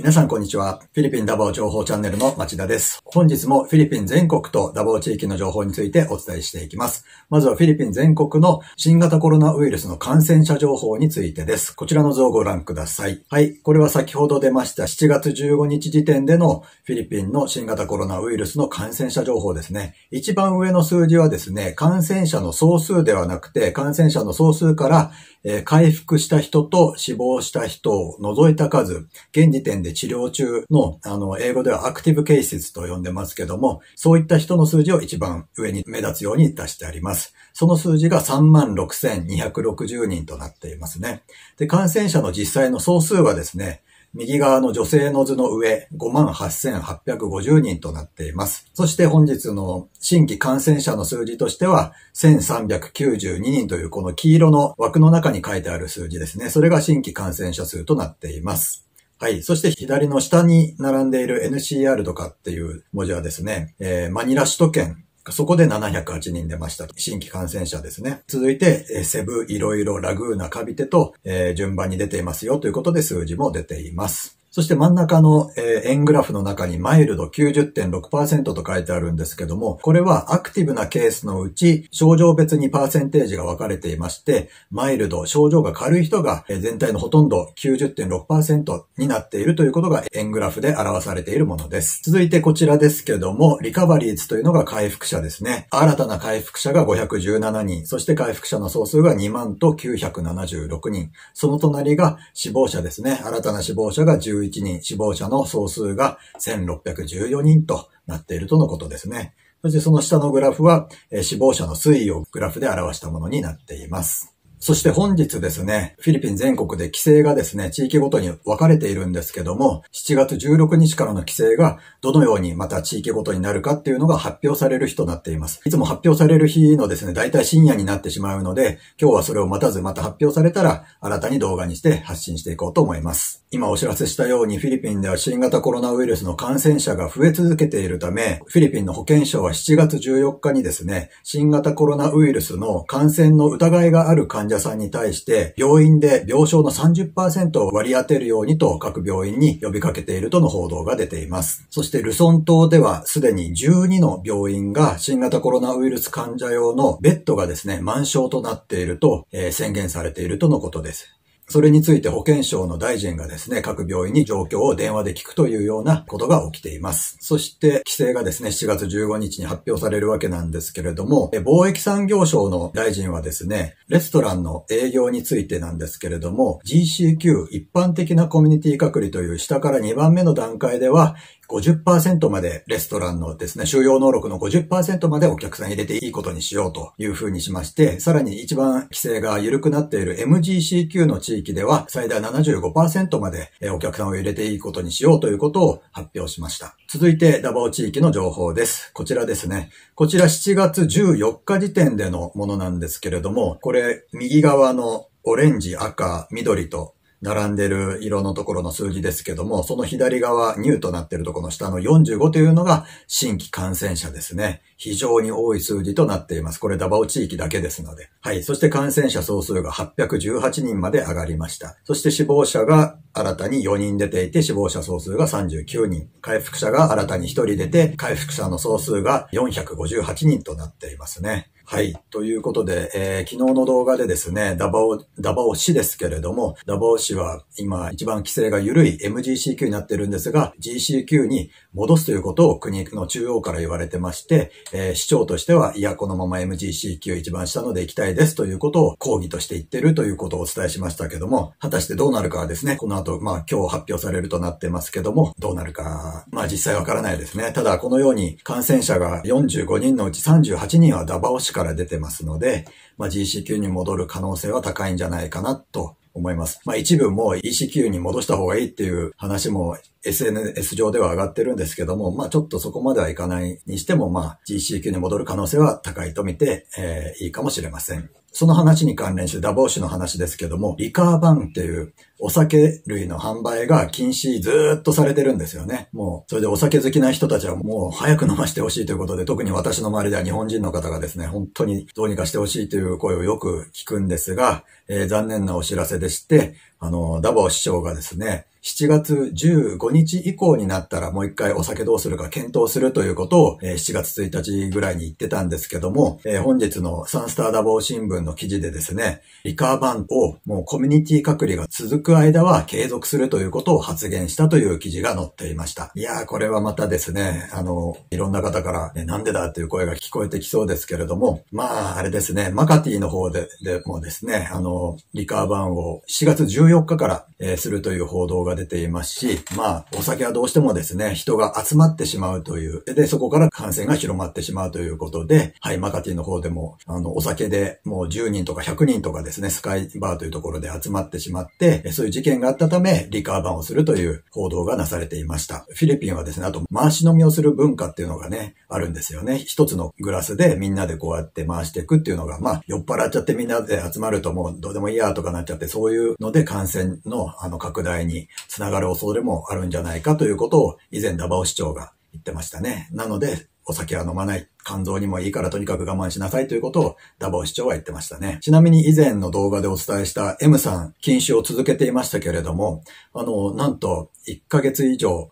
皆さんこんにちは。フィリピンダバオ情報チャンネルの町田です。本日もフィリピン全国とダバオ地域の情報についてお伝えしていきます。まずはフィリピン全国の新型コロナウイルスの感染者情報についてです。こちらの図をご覧ください。はい。これは先ほど出ました7月15日時点でのフィリピンの新型コロナウイルスの感染者情報ですね。一番上の数字はですね、感染者の総数ではなくて、感染者の総数から、えー、回復した人と死亡した人を除いた数、現時点で治療中の、あの、英語ではアクティブケースと呼んでますけども、そういった人の数字を一番上に目立つように出してあります。その数字が36,260人となっていますね。で、感染者の実際の総数はですね、右側の女性の図の上、58,850人となっています。そして本日の新規感染者の数字としては、1392人というこの黄色の枠の中に書いてある数字ですね。それが新規感染者数となっています。はい。そして左の下に並んでいる NCR とかっていう文字はですね、えー、マニラ首都圏そこで708人出ました。新規感染者ですね。続いて、セブ、いろいろ、ラグーナ、カビテと、えー、順番に出ていますよということで数字も出ています。そして真ん中の、え、円グラフの中にマイルド90.6%と書いてあるんですけども、これはアクティブなケースのうち症状別にパーセンテージが分かれていまして、マイルド、症状が軽い人が全体のほとんど90.6%になっているということが円グラフで表されているものです。続いてこちらですけども、リカバリーズというのが回復者ですね。新たな回復者が517人、そして回復者の総数が2万と976人。その隣が死亡者ですね。新たな死亡者が10 11人、死亡者の総数が1614人となっているとのことですね。そしてその下のグラフは、死亡者の推移をグラフで表したものになっています。そして本日ですね、フィリピン全国で規制がですね、地域ごとに分かれているんですけども、7月16日からの規制がどのようにまた地域ごとになるかっていうのが発表される日となっています。いつも発表される日のですね、だいたい深夜になってしまうので、今日はそれを待たずまた発表されたら新たに動画にして発信していこうと思います。今お知らせしたようにフィリピンでは新型コロナウイルスの感染者が増え続けているため、フィリピンの保健省は7月14日にですね、新型コロナウイルスの感染の疑いがある患者者さんに対して、病院で病床の30%を割り当てるようにと各病院に呼びかけているとの報道が出ています。そしてルソン島ではすでに12の病院が新型コロナウイルス患者用のベッドがですね、満床となっていると、えー、宣言されているとのことです。それについて保健省の大臣がですね、各病院に状況を電話で聞くというようなことが起きています。そして、規制がですね、7月15日に発表されるわけなんですけれども、貿易産業省の大臣はですね、レストランの営業についてなんですけれども、GCQ 一般的なコミュニティ隔離という下から2番目の段階では、50%までレストランのですね、収容能力の50%までお客さん入れていいことにしようというふうにしまして、さらに一番規制が緩くなっている MGCQ の地域では最大75%までお客さんを入れていいことにしようということを発表しました。続いてダバオ地域の情報です。こちらですね。こちら7月14日時点でのものなんですけれども、これ右側のオレンジ、赤、緑と並んでる色のところの数字ですけども、その左側、ニューとなっているところの下の45というのが新規感染者ですね。非常に多い数字となっています。これダバオ地域だけですので。はい。そして感染者総数が818人まで上がりました。そして死亡者が新たに4人出ていて、死亡者総数が39人。回復者が新たに1人出て、回復者の総数が458人となっていますね。はい。ということで、えー、昨日の動画でですね、ダバオ、ダバオ市ですけれども、ダバオ市は今一番規制が緩い MGCQ になってるんですが、GCQ に戻すということを国の中央から言われてまして、えー、市長としては、いや、このまま MGCQ 一番下ので行きたいですということを抗議として言ってるということをお伝えしましたけども、果たしてどうなるかはですね、この後、まあ今日発表されるとなってますけども、どうなるか、まあ実際わからないですね。ただ、このように感染者が45人のうち38人はダバオ市からから出てますので、まあ、GCQ に戻る可能性は高いんじゃないかなと思います。まあ一部も ECQ に戻した方がいいっていう話も SNS 上では上がってるんですけども、まあちょっとそこまではいかないにしても、まあ GCQ に戻る可能性は高いと見て、えー、いいかもしれません。その話に関連してダボーシュの話ですけども、リカーバンっていうお酒類の販売が禁止ずっとされてるんですよね。もう、それでお酒好きな人たちはもう早く飲ましてほしいということで、特に私の周りでは日本人の方がですね、本当にどうにかしてほしいという声をよく聞くんですが、えー、残念なお知らせでして、あの、ダボー師匠がですね、7月15日以降になったらもう一回お酒どうするか検討するということを、えー、7月1日ぐらいに言ってたんですけども、本日のサンスターダボー新聞の記事でですね、リカーバンをもうコミュニティ隔離が続く間は継続するということを発言したという記事が載っていました。いやー、これはまたですね、あの、いろんな方から、なんでだという声が聞こえてきそうですけれども、まあ、あれですね、マカティの方ででもですね、あの、リカーバンを4月14日から、するという報道がが出ていますし、まあ、お酒はどうしてもですね、人が集まってしまうという、で、そこから感染が広まってしまうということで、はい、マカティの方でも、あの、お酒でもう10人とか100人とかですね、スカイバーというところで集まってしまって、そういう事件があったため、リカーバンをするという報道がなされていました。フィリピンはですね、あと回し飲みをする文化っていうのがね、あるんですよね。一つのグラスでみんなでこうやって回していくっていうのが、まあ、酔っ払っちゃってみんなで集まるともうどうでもいいやとかなっちゃって、そういうので感染のあの拡大につながる恐れもあるんじゃないかということを以前ダバオ市長が言ってましたね。なので、お酒は飲まない。肝臓にもいいからとにかく我慢しなさいということをダバオ市長は言ってましたね。ちなみに以前の動画でお伝えした M さん禁酒を続けていましたけれども、あの、なんと1ヶ月以上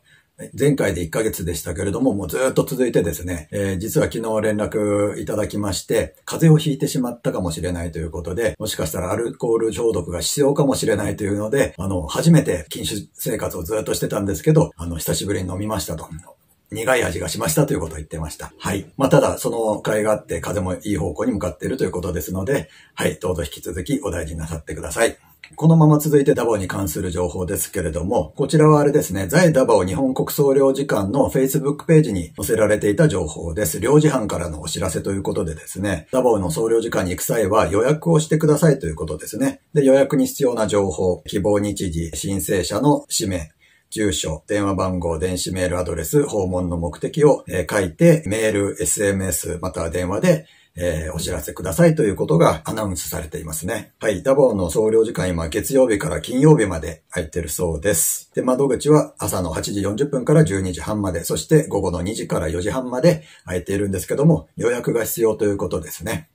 前回で1ヶ月でしたけれども、もうずっと続いてですね、えー、実は昨日連絡いただきまして、風邪をひいてしまったかもしれないということで、もしかしたらアルコール消毒が必要かもしれないというので、あの、初めて禁酒生活をずっとしてたんですけど、あの、久しぶりに飲みましたと。苦い味がしましたということを言ってました。はい。まあ、ただ、その会があって、風もいい方向に向かっているということですので、はい。どうぞ引き続きお大事になさってください。このまま続いてダバオに関する情報ですけれども、こちらはあれですね、在ダバオ日本国総領事館の Facebook ページに載せられていた情報です。領事班からのお知らせということでですね、ダバオの総領事館に行く際は予約をしてくださいということですね。で、予約に必要な情報、希望日時、申請者の氏名、住所、電話番号、電子メールアドレス、訪問の目的を、書いて、メール、SMS、または電話で、えー、お知らせくださいということがアナウンスされていますね。はい。ダボーの総領事館今月曜日から金曜日まで空いてるそうです。で、窓口は朝の8時40分から12時半まで、そして午後の2時から4時半まで空いているんですけども、予約が必要ということですね。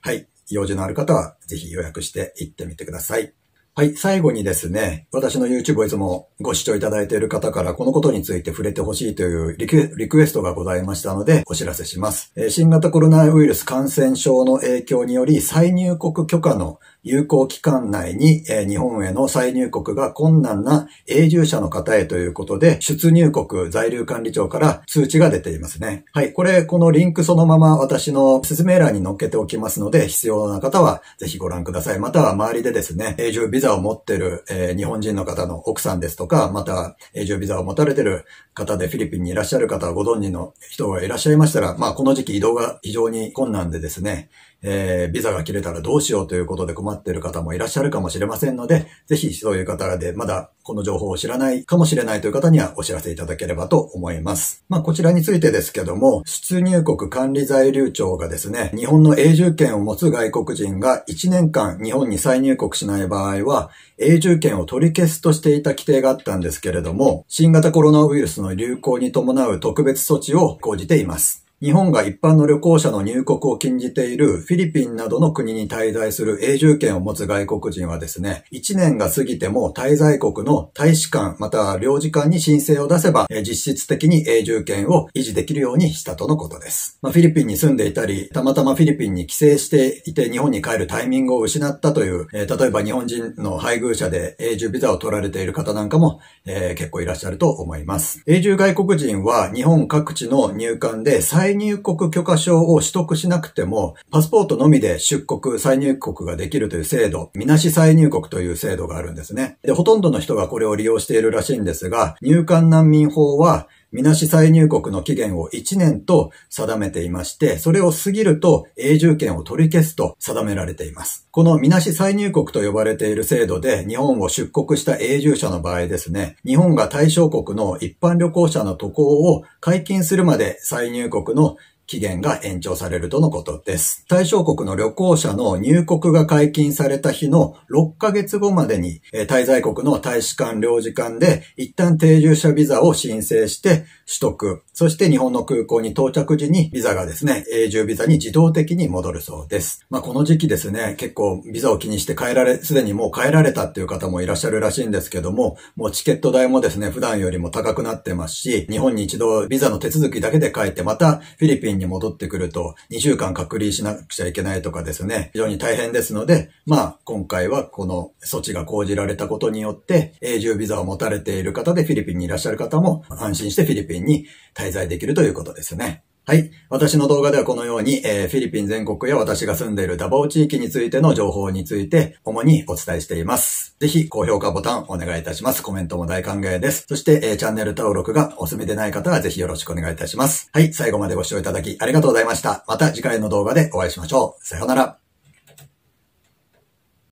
はい。用事のある方はぜひ予約して行ってみてください。はい。最後にですね、私の YouTube をいつもご視聴いただいている方からこのことについて触れてほしいというリクエストがございましたのでお知らせします。新型コロナウイルス感染症の影響により再入国許可の有効期間内に、え、日本への再入国が困難な永住者の方へということで、出入国在留管理庁から通知が出ていますね。はい。これ、このリンクそのまま私の説明欄に載っけておきますので、必要な方はぜひご覧ください。または周りでですね、永住ビザを持ってる、え、日本人の方の奥さんですとか、また永住ビザを持たれてる方でフィリピンにいらっしゃる方、ご存知の人がいらっしゃいましたら、まあこの時期移動が非常に困難でですね、えー、ビザが切れたらどうしようということで困っている方もいらっしゃるかもしれませんので、ぜひそういう方でまだこの情報を知らないかもしれないという方にはお知らせいただければと思います。まあこちらについてですけども、出入国管理在留庁がですね、日本の永住権を持つ外国人が1年間日本に再入国しない場合は、永住権を取り消すとしていた規定があったんですけれども、新型コロナウイルスの流行に伴う特別措置を講じています。日本が一般の旅行者の入国を禁じているフィリピンなどの国に滞在する永住権を持つ外国人はですね、1年が過ぎても滞在国の大使館または領事館に申請を出せば、実質的に永住権を維持できるようにしたとのことです。まあ、フィリピンに住んでいたり、たまたまフィリピンに帰省していて日本に帰るタイミングを失ったという、え、例えば日本人の配偶者で永住ビザを取られている方なんかも、えー、結構いらっしゃると思います。永住外国人は日本各地の入管で再再入国許可証を取得しなくても、パスポートのみで出国、再入国ができるという制度、みなし再入国という制度があるんですね。で、ほとんどの人がこれを利用しているらしいんですが、入管難民法は、みなし再入国の期限を1年と定めていまして、それを過ぎると永住権を取り消すと定められています。このみなし再入国と呼ばれている制度で日本を出国した永住者の場合ですね、日本が対象国の一般旅行者の渡航を解禁するまで再入国の期限が延長されるとのことです。対象国の旅行者の入国が解禁された日の6ヶ月後までに、滞在国の大使館領事館で一旦定住者ビザを申請して取得、そして日本の空港に到着時にビザがですね、永住ビザに自動的に戻るそうです。まあこの時期ですね、結構ビザを気にして変えられ、すでにもう変えられたっていう方もいらっしゃるらしいんですけども、もうチケット代もですね、普段よりも高くなってますし、日本に一度ビザの手続きだけで帰ってまたフィリピンに戻ってくると2週間隔離しなくちゃいけないとかですね、非常に大変ですので、まあ今回はこの措置が講じられたことによって永住ビザを持たれている方でフィリピンにいらっしゃる方も安心してフィリピンに滞在できるということですね。はい。私の動画ではこのように、えー、フィリピン全国や私が住んでいるダバオ地域についての情報について主にお伝えしています。ぜひ高評価ボタンお願いいたします。コメントも大歓迎です。そして、えー、チャンネル登録がお済みでない方はぜひよろしくお願いいたします。はい。最後までご視聴いただきありがとうございました。また次回の動画でお会いしましょう。さようなら。